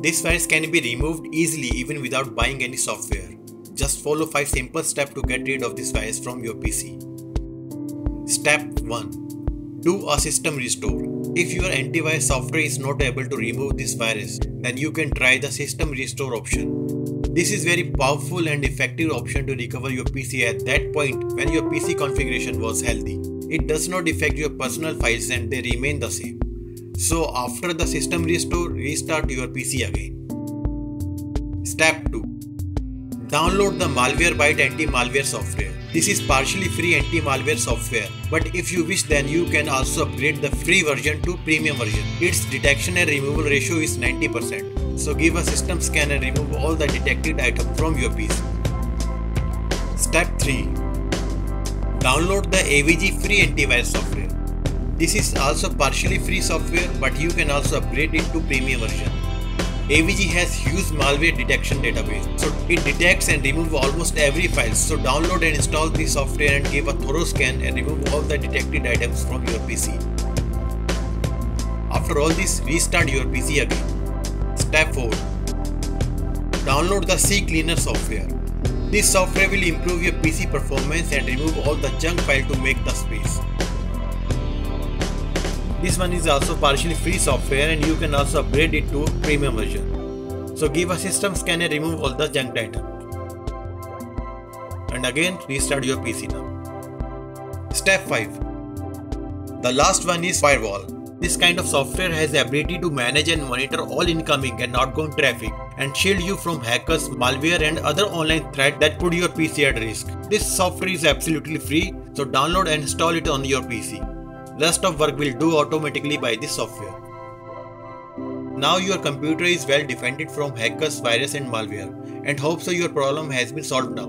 This virus can be removed easily even without buying any software. Just follow 5 simple steps to get rid of this virus from your PC. Step 1. Do a system restore. If your antivirus software is not able to remove this virus, then you can try the system restore option. This is very powerful and effective option to recover your PC at that point when your PC configuration was healthy. It does not affect your personal files and they remain the same. So after the system restore, restart your PC again. Step 2. Download the Malwarebytes anti-malware software. This is partially free anti-malware software, but if you wish then you can also upgrade the free version to premium version. Its detection and removal ratio is 90%. So give a system scan and remove all the detected items from your PC. Step 3. Download the AVG free antivirus software. This is also partially free software but you can also upgrade it to premium version. AVG has huge malware detection database, so it detects and removes almost every file. So download and install the software and give a thorough scan and remove all the detected items from your PC. After all this, restart your PC again. Step 4. Download the CCleaner software. This software will improve your PC performance and remove all the junk file to make the space. This one is also partially free software and you can also upgrade it to premium version. So give a system scan and remove all the junk items. And again restart your PC now. Step 5. The last one is firewall. This kind of software has the ability to manage and monitor all incoming and outgoing traffic and shield you from hackers, malware and other online threats that put your PC at risk. This software is absolutely free, so download and install it on your PC. Rest of work will do automatically by this software. Now your computer is well defended from hackers, virus and malware and hope so your problem has been solved now.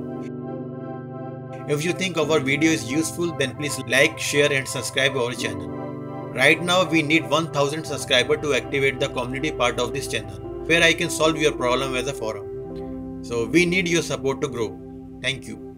If you think our video is useful then please like, share and subscribe our channel. Right now we need 1000 subscribers to activate the community part of this channel where I can solve your problem as a forum. So we need your support to grow. Thank you.